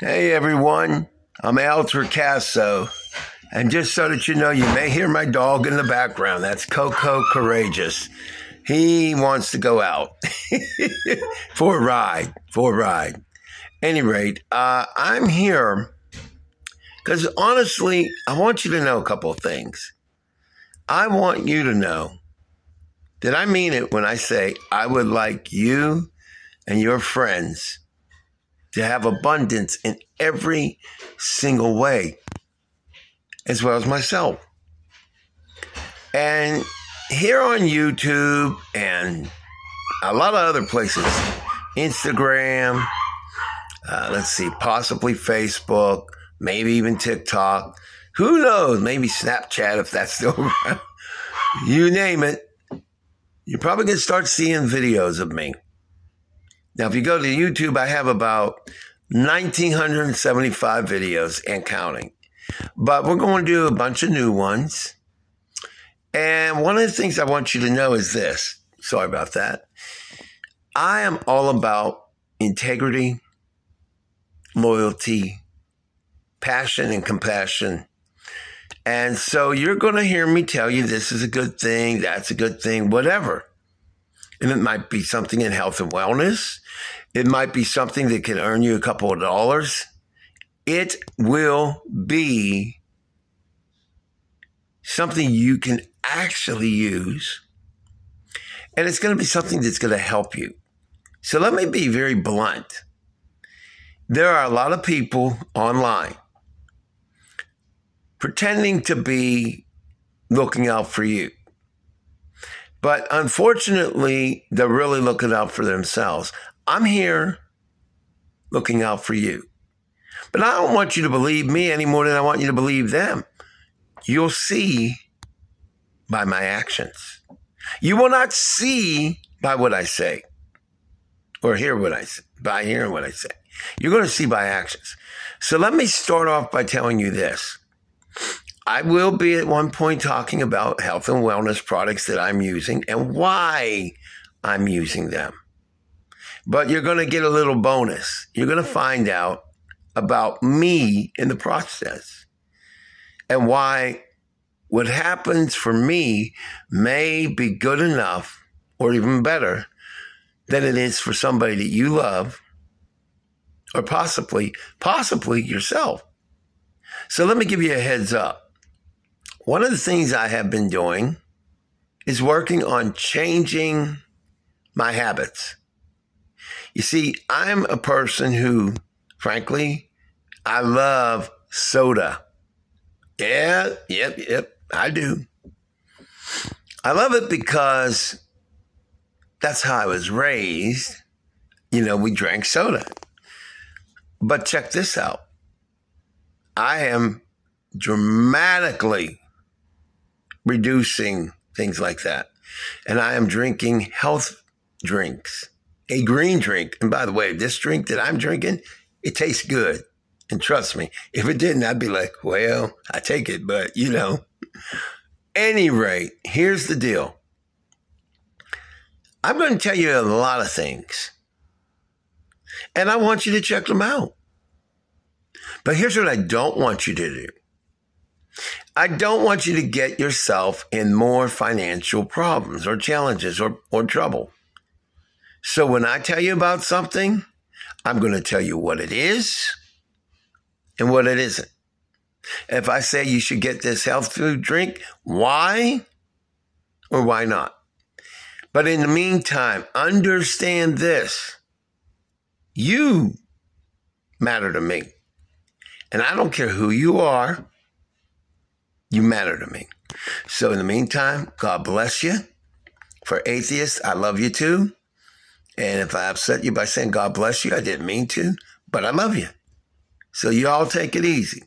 Hey everyone, I'm Al Torcaso. And just so that you know, you may hear my dog in the background. That's Coco Courageous. He wants to go out for a ride, for a ride. Any rate, uh, I'm here because honestly, I want you to know a couple of things. I want you to know that I mean it when I say I would like you and your friends to have abundance in every single way, as well as myself. And here on YouTube and a lot of other places, Instagram, uh, let's see, possibly Facebook, maybe even TikTok. Who knows? Maybe Snapchat if that's still around. you name it. You're probably going to start seeing videos of me. Now, if you go to YouTube, I have about 1,975 videos and counting. But we're going to do a bunch of new ones. And one of the things I want you to know is this. Sorry about that. I am all about integrity, loyalty, passion, and compassion. And so you're going to hear me tell you this is a good thing, that's a good thing, whatever. And it might be something in health and wellness. It might be something that can earn you a couple of dollars. It will be something you can actually use. And it's going to be something that's going to help you. So let me be very blunt. There are a lot of people online pretending to be looking out for you. But unfortunately, they're really looking out for themselves. I'm here looking out for you. But I don't want you to believe me any more than I want you to believe them. You'll see by my actions. You will not see by what I say or hear what I say, by hearing what I say. You're going to see by actions. So let me start off by telling you this. I will be at one point talking about health and wellness products that I'm using and why I'm using them. But you're going to get a little bonus. You're going to find out about me in the process and why what happens for me may be good enough or even better than it is for somebody that you love or possibly, possibly yourself. So let me give you a heads up. One of the things I have been doing is working on changing my habits. You see, I'm a person who, frankly, I love soda. Yeah, yep, yep, I do. I love it because that's how I was raised. You know, we drank soda. But check this out I am dramatically reducing things like that. And I am drinking health drinks, a green drink. And by the way, this drink that I'm drinking, it tastes good. And trust me, if it didn't, I'd be like, well, I take it, but you know. Any rate, here's the deal. I'm going to tell you a lot of things. And I want you to check them out. But here's what I don't want you to do I don't want you to get yourself in more financial problems or challenges or, or trouble. So when I tell you about something, I'm going to tell you what it is and what it isn't. If I say you should get this health food drink, why or why not? But in the meantime, understand this. You matter to me. And I don't care who you are. You matter to me. So in the meantime, God bless you. For atheists, I love you too. And if I upset you by saying God bless you, I didn't mean to, but I love you. So you all take it easy.